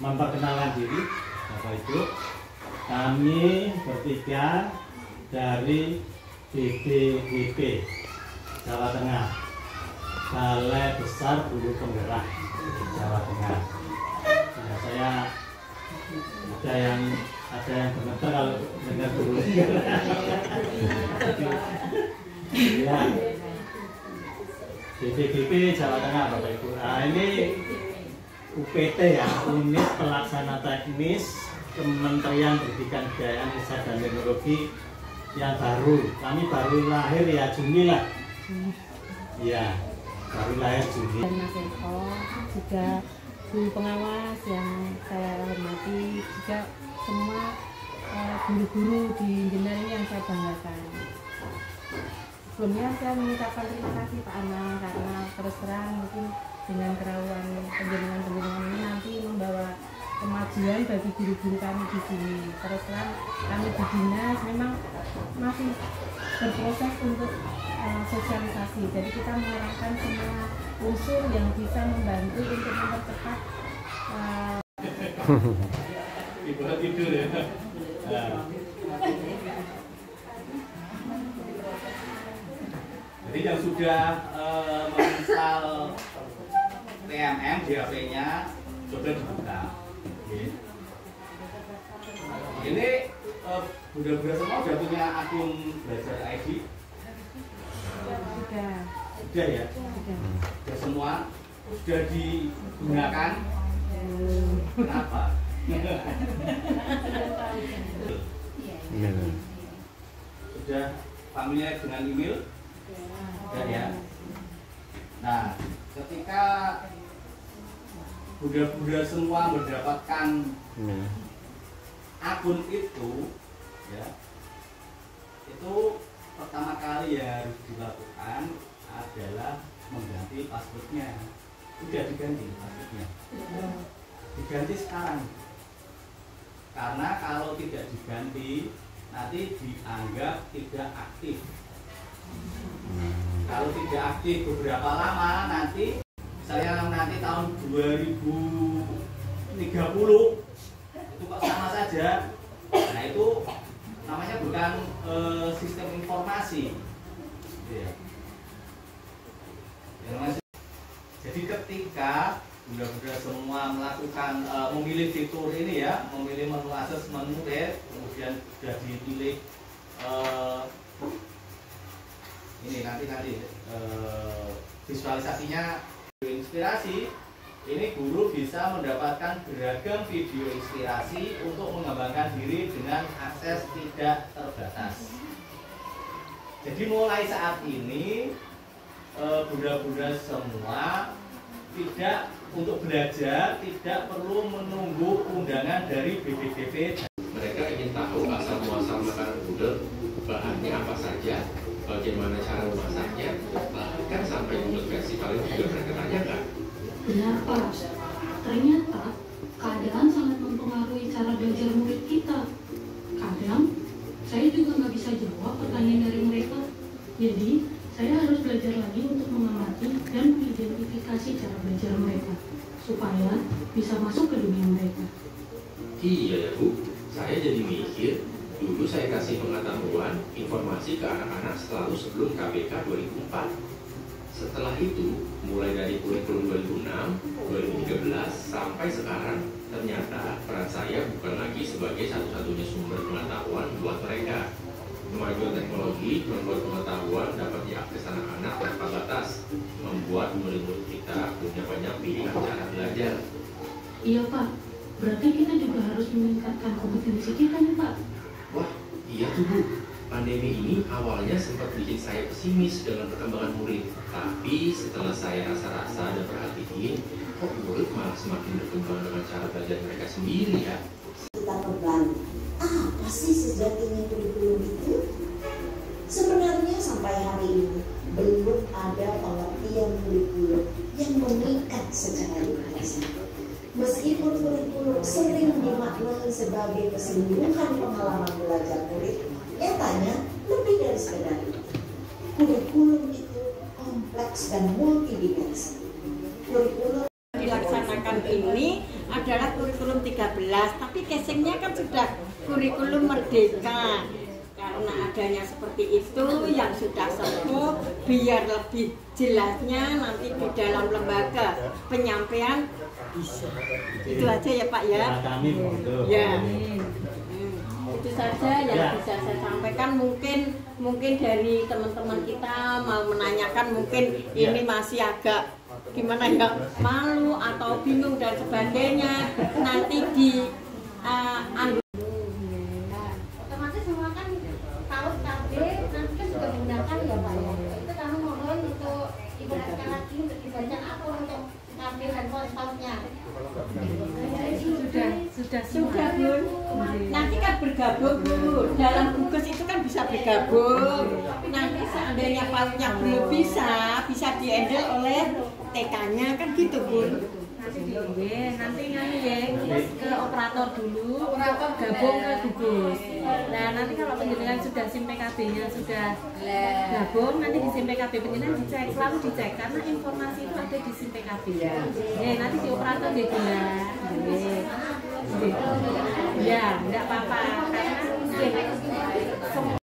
memperkenalkan diri Bapak Ibu. Kami bertiga dari BBWP Jawa Tengah. Balai Besar Guru Penggerak Jawa Tengah. Nah, saya ada yang ada yang gemeter kalau dengar guru ya Jawa Tengah Bapak Ibu nah ini UPT ya unit pelaksana teknis Kementerian Pendidikan Kebudayaan Riset dan Teknologi yang baru. Kami baru lahir ya Juni lah. Ya baru lahir Juni. Dan Mas Eko juga guru pengawas yang saya hormati juga semua eh, guru-guru di engineering yang saya banggakan. Sebelumnya saya mengucapkan terima kasih Pak Anang karena terus terang mungkin dengan kerawan penjaringan-penjaringan ini nanti membawa kemajuan bagi guru-guru kami di sini terus kami di dinas memang masih berproses untuk eh, sosialisasi jadi kita mengarahkan semua unsur yang bisa membantu untuk mempercepat Ibu tidur ya. Jadi yang sudah eh, menginstal PMM di HP-nya sudah dibuka. Oke. Ini eh, bunda-bunda semua sudah punya akun belajar ID? sudah Sudah ya? sudah Sudah semua sudah digunakan? Kenapa? sudah familiar dengan email? Sudah ya. Nah, ketika Bunda-bunda semua mendapatkan akun itu, ya, itu pertama kali yang harus dilakukan adalah mengganti passwordnya. Sudah diganti passwordnya. Diganti sekarang. Karena kalau tidak diganti, nanti dianggap tidak aktif. Kalau tidak aktif beberapa lama nanti saya nanti tahun 2030 itu kok sama saja. Nah itu namanya bukan eh, sistem informasi. Gitu ya. Ya, namanya- Jadi ketika bunda-bunda semua melakukan eh, memilih fitur ini ya, memilih menu akses menu red, kemudian sudah dipilih eh, ini nanti nanti eh, visualisasinya inspirasi. Ini guru bisa mendapatkan beragam video inspirasi untuk mengembangkan diri dengan akses tidak terbatas. Jadi mulai saat ini eh, bunda-bunda semua tidak untuk belajar tidak perlu menunggu undangan dari BPDP Mereka ingin tahu asal muasal makanan gudeg, bahannya apa saja, bagaimana cara memasaknya, bahkan sampai gudeg festival itu juga mereka tanyakan. Benar Pak, ternyata keadaan sangat mempengaruhi cara belajar murid kita. Kadang saya juga nggak bisa jawab pertanyaan dari mereka. Jadi saya harus belajar lagi untuk mengamati dan mengidentifikasi cara belajar mereka supaya bisa masuk ke dunia mereka. Iya ya Bu, saya jadi mikir, dulu saya kasih pengetahuan, informasi ke anak-anak selalu sebelum KBK 2004. Setelah itu, mulai dari kurikulum 2006, 2013, sampai sekarang, ternyata peran saya bukan lagi sebagai satu-satunya sumber pengetahuan buat mereka. Kemajuan teknologi membuat pengetahuan dapat diakses anak-anak tanpa batas, membuat murid-murid kita punya banyak pilihan cara belajar. Iya Pak, berarti kita juga harus meningkatkan kompetensi kita nih Pak. Iya tuh Bu. Pandemi ini awalnya sempat bikin saya pesimis dengan perkembangan murid. Tapi setelah saya rasa-rasa dan perhatiin, kok murid malah semakin berkembang dengan cara belajar mereka sendiri ya. kita kembali apa sih sejatinya kurikulum itu sebenarnya sampai hari ini belum ada pengertian kurikulum yang mengikat secara dewasa meskipun kurikulum sering dimaknai sebagai keseluruhan pengalaman belajar murid nyatanya lebih dari sekedar itu kurikulum itu kompleks dan multidimensi kurikulum dilaksanakan ini adalah kurikulum 13, tapi casingnya kan sudah kurikulum merdeka. Karena adanya seperti itu yang sudah sembuh, biar lebih jelasnya nanti di dalam lembaga penyampaian bisa. Itu aja ya Pak ya. kami Ya. Amin. Hmm, itu saja yang Ya. bisa saya sampaikan mungkin mungkin dari teman-teman kita mau menanyakan mungkin Ya. ini masih agak gimana ya malu atau bingung dan sebagainya nanti di uh, anggota otomatis semua kan tahu KB nanti kan juga menggunakan ya Pak ya itu kami mohon untuk ibaratkan lagi untuk dibaca akun untuk KB dan kontaknya Sudah, sudah sudah bun nanti kan bergabung bu. Dalam tugas itu kan bisa bergabung. Nanti seandainya pautnya belum bisa bisa dihandle oleh TK-nya kan gitu bun Nanti nganu ya ke operator dulu untuk gabung ke gugus. Nah nanti kalau penjenengan sudah sim PKB-nya sudah gabung, nanti di sim PKB penjenengan dicek, selalu dicek karena informasi itu ada di sim PKB. Ya, nanti di operator dia bilang. Ya, enggak apa-apa karena